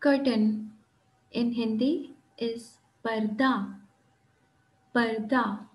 Curtain in Hindi is parda. Parda.